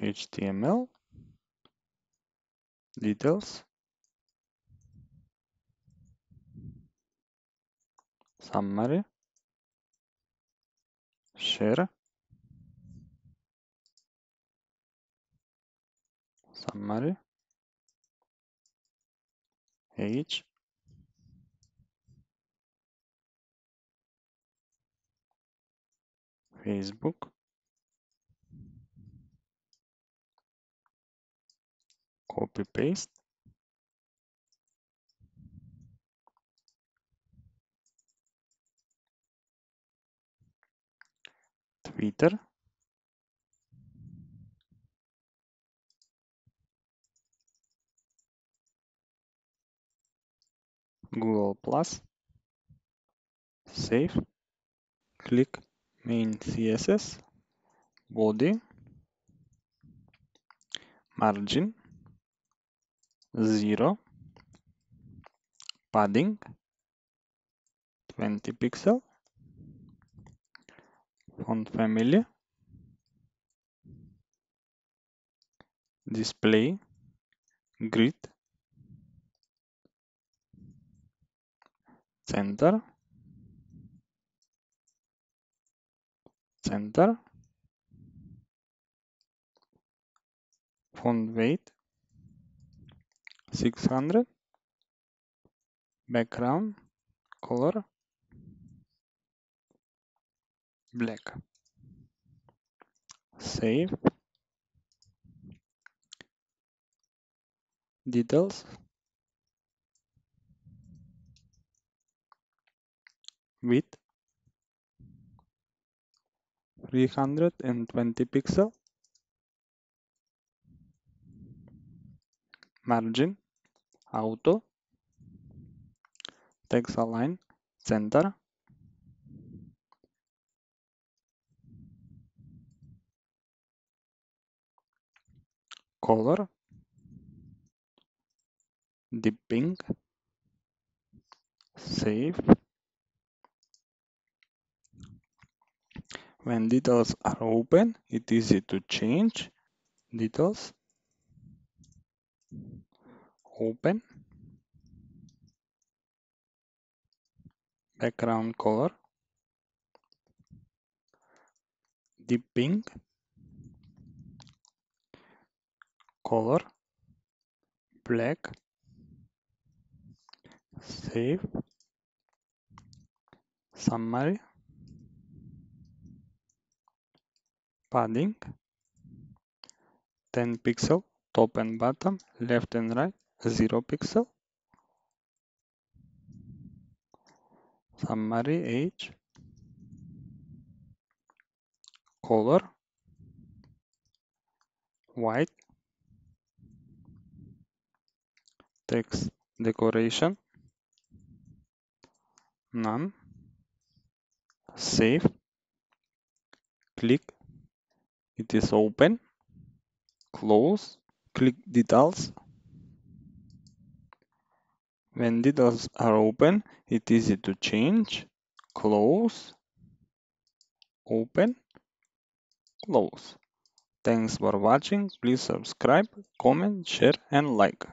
HTML details. Summary. Share. Summary. Age Facebook. Copy paste Twitter. Google Plus. Save. Click main CSS body margin 0 padding 20 pixel font family display grid center center. Font weight 600 background color black. Save. Details. Width 320 pixel margin auto text align center color deep pink save when details are open it is easy to change details. Open. Background color. Deep pink. Color. Black. Save. Summary padding 10 pixel top and bottom left and right 0 pixel. Summary age color white text decoration none save click it is open close click details. When details are open it is easy to change close open close. Thanks for watching. Please subscribe comment share and like